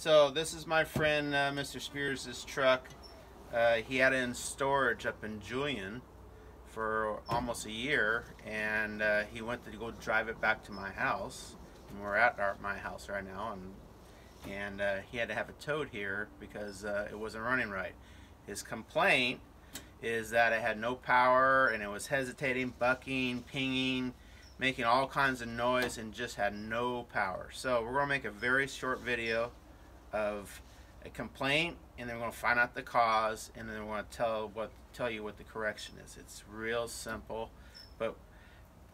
So this is my friend uh, Mr. Spears' truck. Uh, he had it in storage up in Julian for almost a year and uh, he went to go drive it back to my house and we're at our, my house right now and and uh, he had to have it towed here because uh, it wasn't running right. His complaint is that it had no power and it was hesitating, bucking, pinging, making all kinds of noise and just had no power. So we're going to make a very short video of a complaint and then we're going to find out the cause and then we're going to tell what tell you what the correction is. It's real simple, but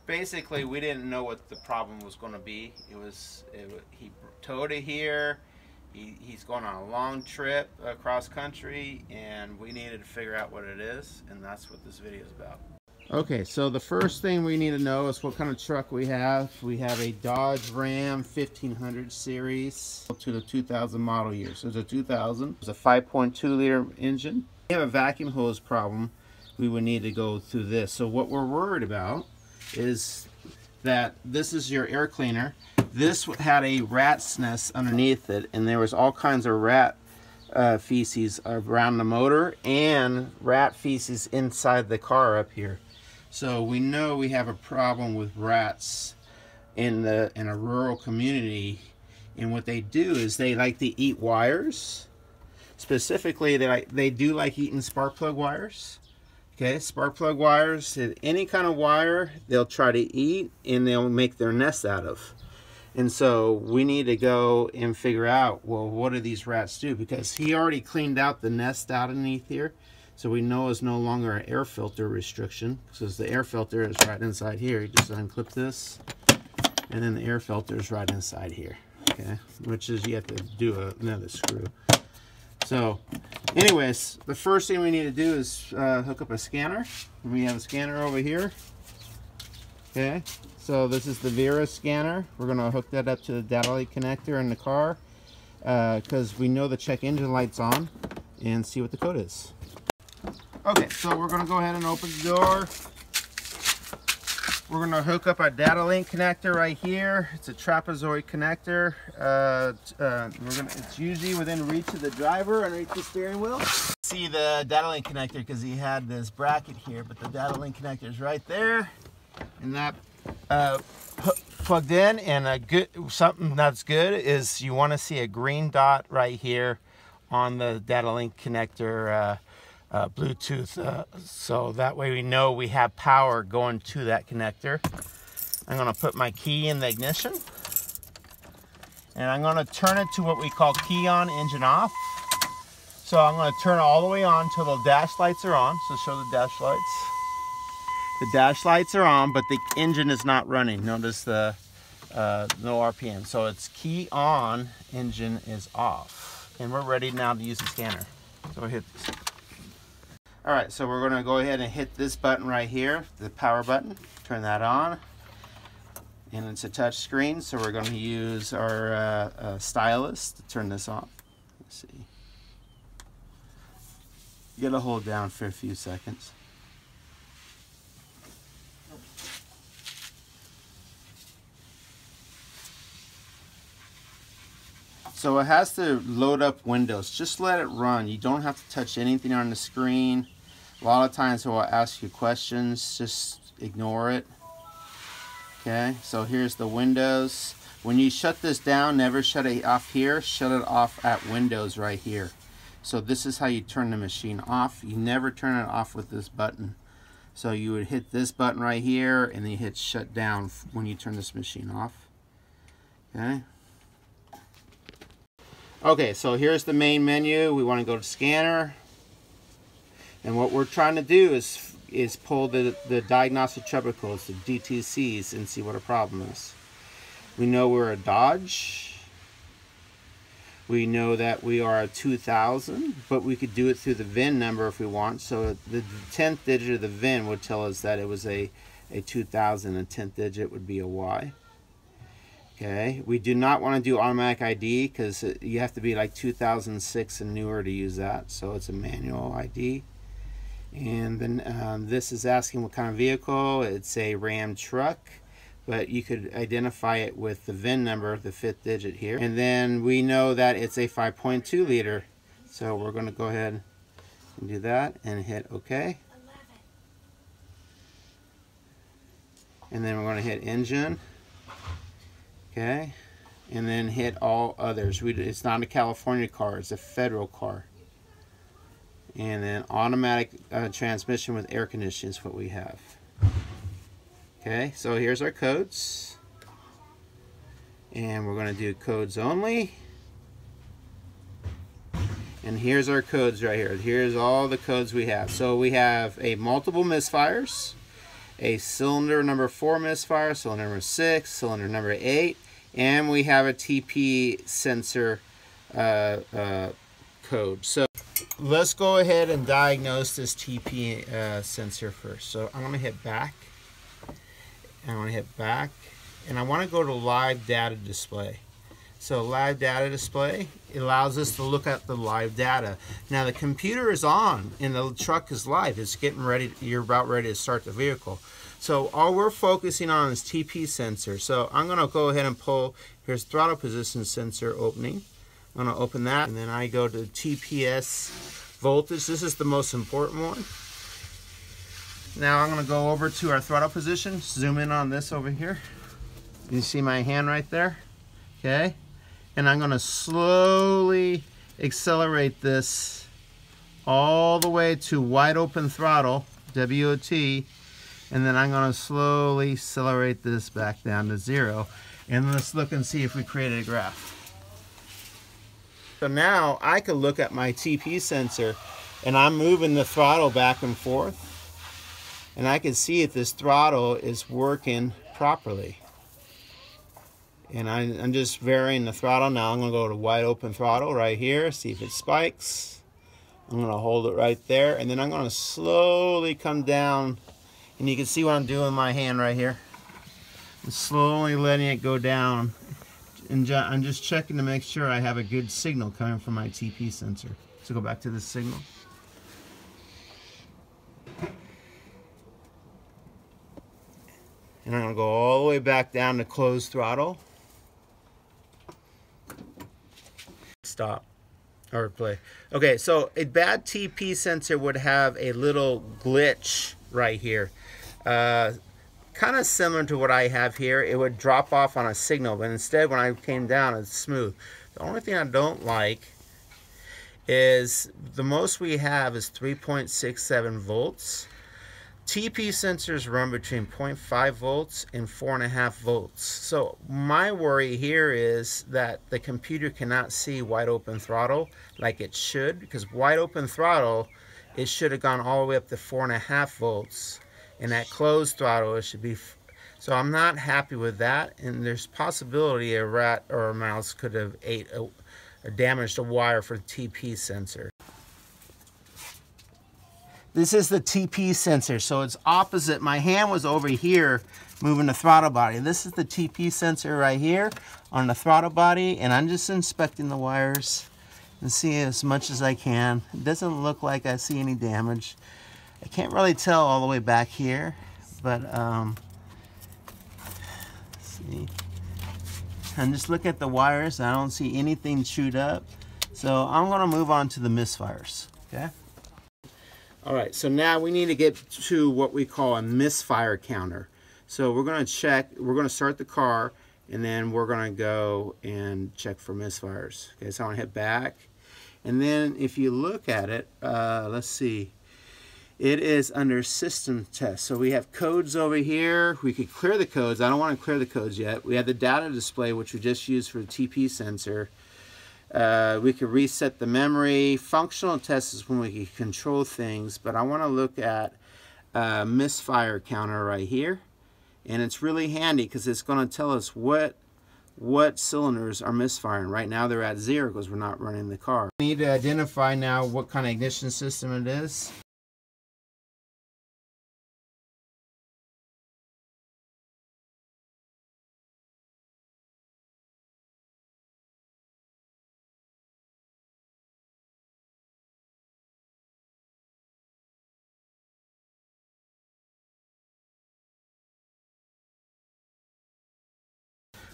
basically we didn't know what the problem was going to be. It was it, he towed it here. He, he's going on a long trip across country and we needed to figure out what it is and that's what this video is about. Okay, so the first thing we need to know is what kind of truck we have. We have a Dodge Ram 1500 series to the 2000 model year. So it's a 2000. It's a 5.2 liter engine. We have a vacuum hose problem, we would need to go through this. So what we're worried about is that this is your air cleaner. This had a rat's nest underneath it and there was all kinds of rat uh, feces around the motor and rat feces inside the car up here. So we know we have a problem with rats in the in a rural community. And what they do is they like to eat wires. Specifically they like they do like eating spark plug wires. Okay spark plug wires any kind of wire they'll try to eat and they'll make their nest out of. And so we need to go and figure out well what do these rats do? Because he already cleaned out the nest out underneath here so we know it's no longer an air filter restriction because the air filter is right inside here. You just unclip this and then the air filter is right inside here. Okay, which is you have to do a, another screw. So anyways, the first thing we need to do is uh, hook up a scanner. We have a scanner over here. Okay, so this is the Verus scanner. We're going to hook that up to the data link connector in the car because uh, we know the check engine light's on and see what the code is. Okay, so we're to go ahead and open the door. We're to hook up our data link connector right here. It's a trapezoid connector. Uh, uh, we're gonna, it's usually within reach of the driver underneath the steering wheel. See the data link connector because he had this bracket here, but the data link connector is right there. And that uh, plugged in and a good something that's good is you want to see a green dot right here on the data link connector uh, uh, Bluetooth uh, so that way we know we have power going to that connector. I'm going to put my key in the ignition and I'm going to turn it to what we call key on engine off. So I'm going to turn it all the way on until the dash lights are on. So show the dash lights. The dash lights are on but the engine is not running. Notice the uh, no RPM. So it's key on, engine is off. And we're ready now to use the scanner. So I hit this. All right, so we're gonna go ahead and hit this button right here, the power button, turn that on. And it's a touch screen, so we're gonna use our uh, uh, stylus to turn this off. Let's see. You gotta hold down for a few seconds. So it has to load up Windows. Just let it run. You don't have to touch anything on the screen. A lot of times it will ask you questions, just ignore it. Okay, so here's the windows. When you shut this down, never shut it off here, shut it off at Windows right here. So this is how you turn the machine off. You never turn it off with this button. So you would hit this button right here and then you hit shut down when you turn this machine off. Okay. Okay, so here's the main menu. We want to go to scanner. And what we're trying to do is is pull the, the diagnostic codes, the DTCs, and see what a problem is. We know we're a Dodge. We know that we are a 2000, but we could do it through the VIN number if we want. So the 10th digit of the VIN would tell us that it was a, a 2000, and 10th digit would be a Y. Okay, we do not want to do automatic ID because uh, you have to be like 2006 and newer to use that. So it's a manual ID. And then um, this is asking what kind of vehicle. It's a Ram truck but you could identify it with the VIN number, the fifth digit here. And then we know that it's a 5.2 liter. So we're going to go ahead and do that and hit OK. And then we're going to hit engine. Okay. And then hit all others. We, it's not a California car, it's a federal car. And then automatic uh, transmission with air conditioning is what we have. Okay, so here's our codes. And we're going to do codes only. And here's our codes right here. Here's all the codes we have. So we have a multiple misfires, a cylinder number 4 misfire, cylinder number 6, cylinder number 8, and we have a TP sensor uh, uh, code. So let's go ahead and diagnose this TP uh, sensor first. So I'm going to hit back. And I'm to hit back. And I want to go to live data display. So live data display allows us to look at the live data. Now the computer is on and the truck is live. It's getting ready. You're about ready to start the vehicle. So all we're focusing on is TP sensor. So I'm going to go ahead and pull, here's throttle position sensor opening. I'm to open that and then I go to TPS voltage. This is the most important one. Now I'm to go over to our throttle position, zoom in on this over here. You see my hand right there? Okay. And I'm to slowly accelerate this all the way to wide open throttle, WOT, and then I'm to slowly accelerate this back down to zero. And let's look and see if we created a graph. So now I could look at my TP sensor and I'm moving the throttle back and forth and I can see if this throttle is working properly. And I, am just varying the throttle now. I'm to go to wide open throttle right here, see if it spikes. I'm to hold it right there and then I'm going to slowly come down and you can see what I'm doing with my hand right here. I'm slowly letting it go down and I'm just checking to make sure I have a good signal coming from my TP sensor. So go back to the signal. And I'm to go all the way back down to closed throttle. Stop or play. Okay, so a bad TP sensor would have a little glitch right here. Uh, kind of similar to what I have here. It would drop off on a signal, but instead when I came down, it's smooth. The only thing I don't like is the most we have is 3.67 volts. TP sensors run between 0.5 volts and 4.5 volts. So my worry here is that the computer cannot see wide open throttle like it should because wide open throttle, it should have gone all the way up to 4.5 volts and at closed throttle it should be so I'm not happy with that and there's possibility a rat or a mouse could have ate a, a damaged a wire for the TP sensor. This is the TP sensor so it's opposite. My hand was over here moving the throttle body. This is the TP sensor right here on the throttle body and I'm just inspecting the wires and see as much as I can. It doesn't look like I see any damage I can't really tell all the way back here, but um, see. And just look at the wires. I don't see anything chewed up. So I'm going to move on to the misfires. Okay. All right. So now we need to get to what we call a misfire counter. So we're going to check. We're going to start the car, and then we're going to go and check for misfires. Okay. So I'm to hit back, and then if you look at it, uh, let's see. It is under system test. So we have codes over here. We could clear the codes. I don't want to clear the codes yet. We have the data display, which we just used for the TP sensor. Uh, we could reset the memory. Functional test is when we can control things, but I want to look at a misfire counter right here. And it's really handy because it's going to tell us what what cylinders are misfiring. Right now they're at zero because we're not running the car. We need to identify now what kind of ignition system it is.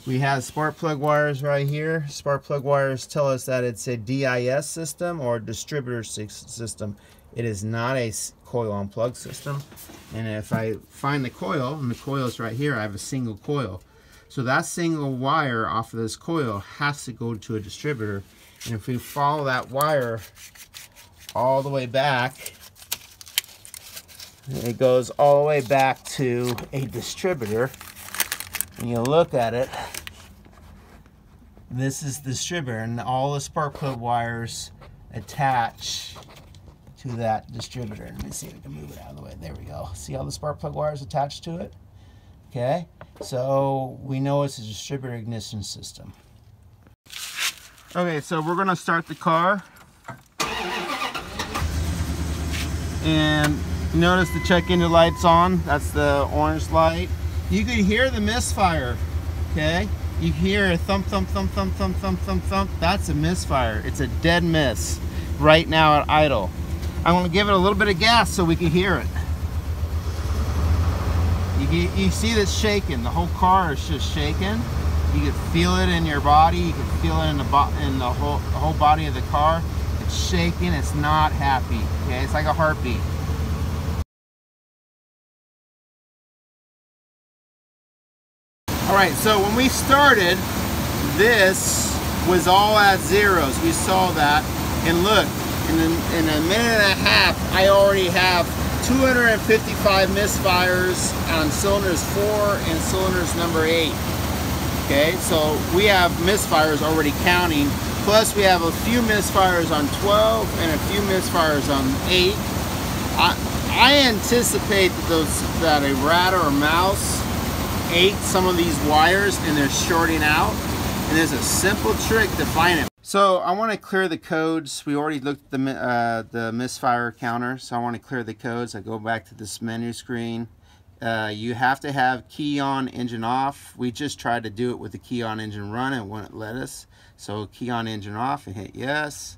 We have spark plug wires right here. Spark plug wires tell us that it's a DIS system or distributor system. It is not a coil on plug system. And if I find the coil, and the coil is right here, I have a single coil. So that single wire off of this coil has to go to a distributor. And if we follow that wire all the way back, it goes all the way back to a distributor. And you look at it, this is the distributor and all the spark plug wires attach to that distributor. Let me see if we can move it out of the way. There we go. See how the spark plug wires attached to it? Okay, so we know it's a distributor ignition system. Okay, so we're gonna start the car. And notice the check engine light's on. That's the orange light. You can hear the misfire, okay? You hear a thump, thump, thump, thump, thump, thump, thump, thump. That's a misfire. It's a dead miss right now at idle. I want to give it a little bit of gas so we can hear it. You, you see this shaking. The whole car is just shaking. You can feel it in your body. You can feel it in the in the whole the whole body of the car. It's shaking. It's not happy. Okay, it's like a heartbeat. All right, so when we started, this was all at zeros. We saw that, and look, in a, in a minute and a half, I already have 255 misfires on cylinders 4 and cylinders number 8. Okay, so we have misfires already counting. Plus we have a few misfires on 12 and a few misfires on 8. I, I anticipate that, those, that a rat or a mouse ate some of these wires and they're shorting out. And there's a simple trick to find it. So I want to clear the codes. We already looked at the, uh, the misfire counter, so I want to clear the codes. I go back to this menu screen. Uh, you have to have key on, engine off. We just tried to do it with the key on, engine run and wouldn't let us. So key on, engine off and hit yes.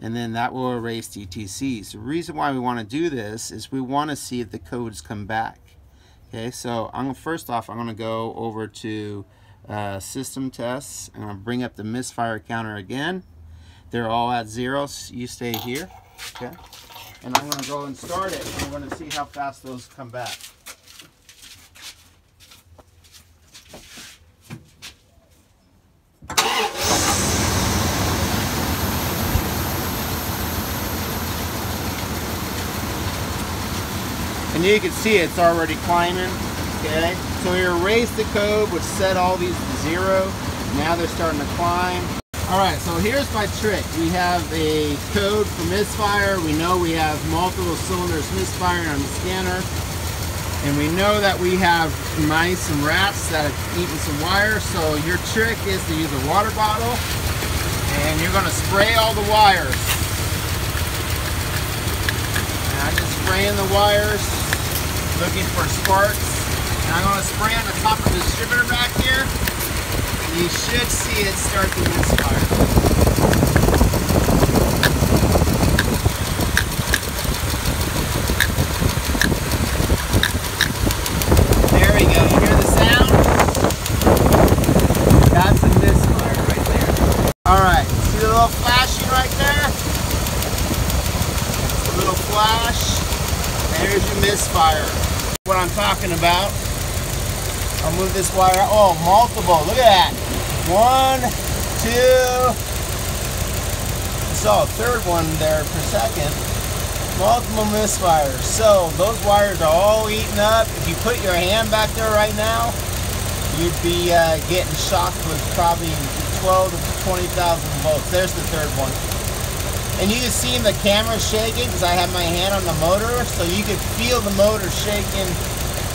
And then that will erase DTCs. The reason why we want to do this is we want to see if the codes come back. Okay, so I'm first off, I'm to go over to uh, system tests. I'm to bring up the misfire counter again. They're all at zero. So you stay here. Okay. And I'm to go and start it. And we're to see how fast those come back. And you can see it's already climbing. Okay, so we erased the code, which set all these to zero. Now they're starting to climb. All right, so here's my trick. We have a code for misfire. We know we have multiple cylinders misfiring on the scanner. And we know that we have mice and rats that have eaten some wire. So your trick is to use a water bottle and you're gonna spray all the wires. And I'm just spraying the wires, looking for sparks. And I'm to spray on the top of the distributor back here. You should see it start to misfire. There we go. You hear the sound? That's a misfire right there. Alright, see the little flashing right there? A little flash. There's your misfire. What I'm talking about. I'll move this wire. Oh, multiple. Look at that. One, two. A third one there per second. Multiple misfires. So those wires are all eaten up. If you put your hand back there right now, you'd be uh, getting shocked with probably 12 to 20,000 volts. There's the third one. And you can see the camera shaking because I have my hand on the motor, so you can feel the motor shaking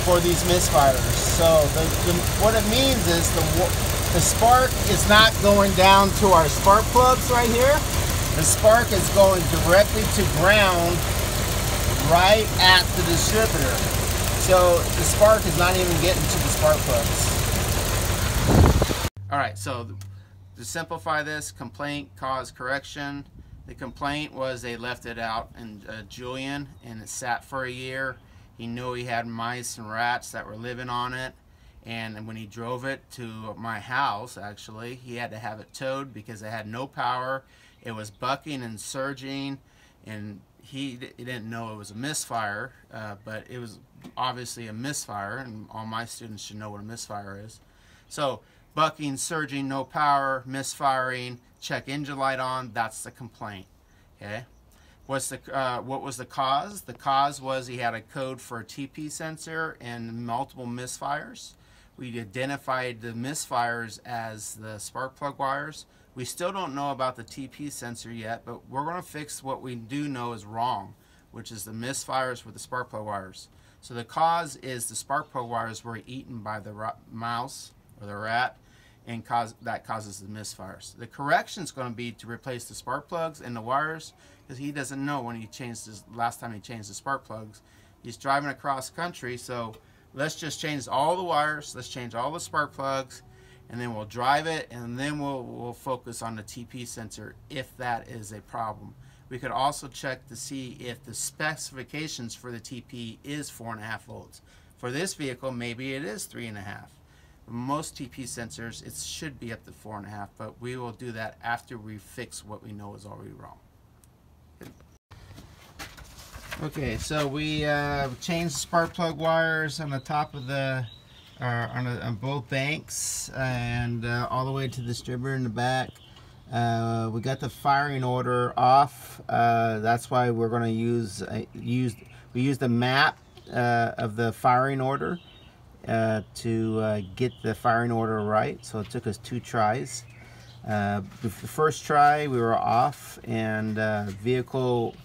for these misfires. So the, the, what it means is the, the spark is not going down to our spark plugs right here. The spark is going directly to ground right at the distributor. So the spark is not even getting to the spark plugs. All right, so to simplify this, complaint, cause, correction. The complaint was they left it out in uh, Julian and it sat for a year. He knew he had mice and rats that were living on it. And when he drove it to my house, actually, he had to have it towed because it had no power. It was bucking and surging, and he, he didn't know it was a misfire, uh, but it was obviously a misfire, and all my students should know what a misfire is. So bucking, surging, no power, misfiring, check engine light on, that's the complaint. Okay. What's the uh, what was the cause? The cause was he had a code for a TP sensor and multiple misfires. We identified the misfires as the spark plug wires. We still don't know about the TP sensor yet, but we're going to fix what we do know is wrong, which is the misfires with the spark plug wires. So the cause is the spark plug wires were eaten by the mouse or the rat and cause that causes the misfires. The correction is going to be to replace the spark plugs and the wires because he doesn't know when he changed his last time he changed the spark plugs. He's driving across country, so let's just change all the wires, let's change all the spark plugs, and then we'll drive it, and then we'll, we'll focus on the TP sensor if that is a problem. We could also check to see if the specifications for the TP is 4.5 volts. For this vehicle, maybe it is 3.5 most TP sensors, it should be up to four and a half, but we will do that after we fix what we know is already wrong. Okay, so we uh, changed spark plug wires on the top of the, uh, on, on, both banks and uh, all the way to the distributor in the back. Uh, we got the firing order off. Uh, that's why we're going to use uh, use we used the map of the firing order uh, to uh, get the firing order right. So it took us two tries. Uh, the first try we were off and uh, vehicle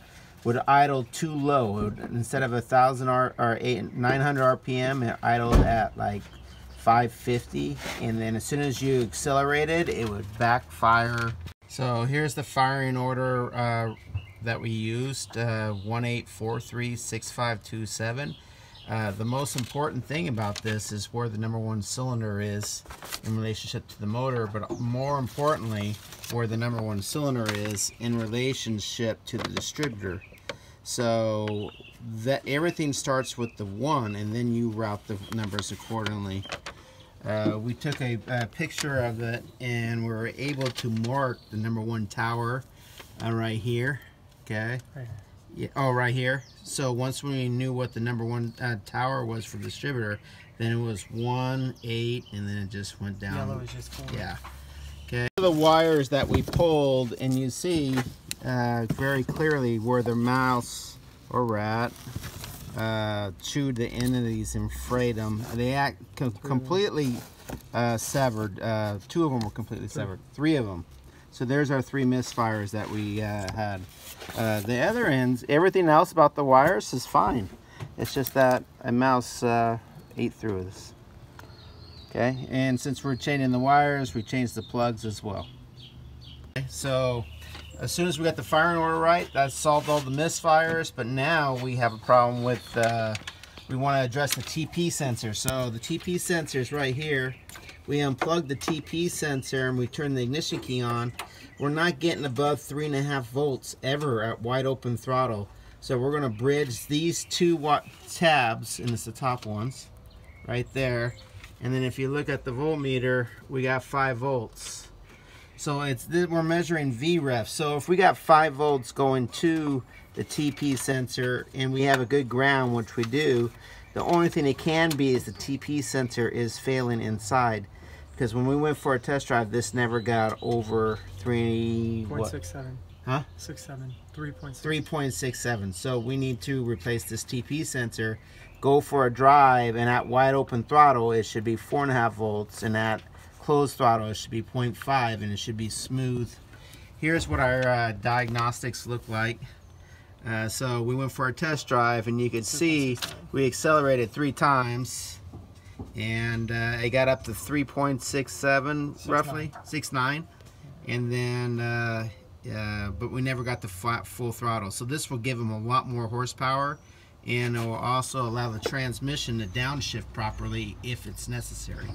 would idle too low. Would, instead of a thousand R or eight, 900 RPM, it idled at like 550. And then as soon as you accelerated, it would backfire. So here's the firing order uh, that we used, uh, 18436527. Uh, the most important thing about this is where the number one cylinder is in relationship to the motor, but more importantly, where the number one cylinder is in relationship to the distributor. So that everything starts with the one, and then you route the numbers accordingly. Uh, we took a, a, picture of it, and we were able to mark the number one tower uh, right here. Okay. Right. Yeah, oh, right here. So once we knew what the number one uh, tower was for distributor, then it was one, eight, and then it just went down. Yellow is just. Yeah. Okay. The wires that we pulled, and you see uh, very clearly where the mouse or rat uh, chewed the end of these and frayed them. They act com completely uh, severed. Uh, two of them were completely severed. Three of them. So there's our three misfires that we uh, had. Uh, the other ends, everything else about the wires is fine. It's just that a mouse uh, ate through this. Okay, and since we're changing the wires, we changed the plugs as well. Okay, so as soon as we got the firing order right, that solved all the misfires, but now we have a problem with, uh, we want to address the TP sensor. So the TP sensor is right here. We unplug the TP sensor and we turn the ignition key on we're not getting above three and a half volts ever at wide open throttle. So we're gonna bridge these two watt tabs, and it's the top ones, right there. And then if you look at the voltmeter, we got five volts. So it's we're measuring VREF. So if we got five volts going to the TP sensor and we have a good ground, which we do, the only thing it can be is the TP sensor is failing inside because when we went for a test drive, this never got over three. Point six seven. Huh? Six seven. Three point six. Three point six seven. So we need to replace this TP sensor. Go for a drive, and at wide open throttle, it should be four and a half volts, and at closed throttle, it should be 0.5, and it should be smooth. Here's what our uh, diagnostics look like. Uh, so we went for a test drive, and you can see we accelerated three times and uh, it got up to 3.67 roughly, 6.9, and then uh, uh, but we never got the flat, full throttle. So this will give them a lot more horsepower, and it will also allow the transmission to downshift properly if it's necessary.